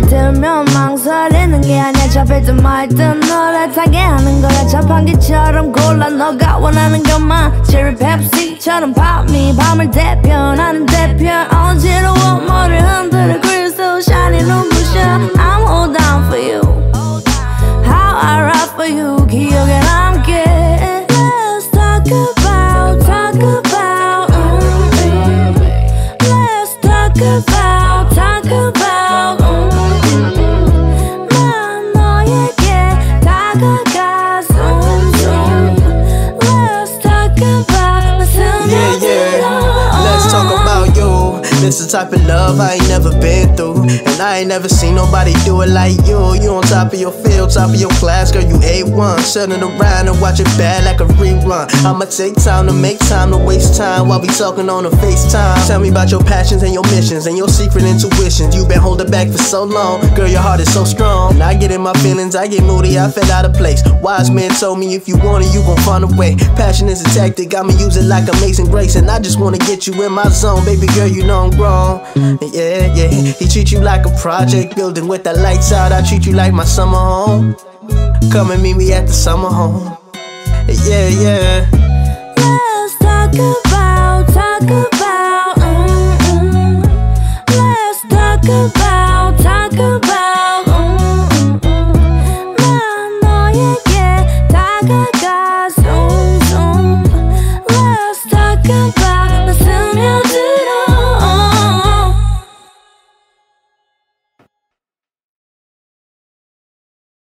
혹시 들면 망설이는 게 아니야. 잡힐든 말든 너를 타게 하는 거야. 자판기처럼 골라 너가 원하는 것만. 체리 펩시처럼 me 밤을 대표하는 대편. 어지러워 머리 흔들어 crystal shiny 눈부셔 I'm all down for you. How I ride for you. 기억에 This the type of love I ain't never been through. And I ain't never seen nobody do it like you. You on top of your field, top of your class, girl, you A1. Sitting around and watch it bad like a rerun. I'ma take time to make time to waste time while we talking on a FaceTime. Tell me about your passions and your missions and your secret intuitions. You've been holding back for so long. Girl, your heart is so strong. And I get in my feelings, I get moody, I feel out of place. Wise man told me if you want it, you gon' find a way. Passion is a tactic, I'ma use it like amazing grace. And I just wanna get you in my zone, baby girl, you know I'm grown. Yeah, yeah. He treat you like a project building with the lights out. I treat you like my summer home. Come and meet me at the summer home. Yeah, yeah. Let's talk about talk about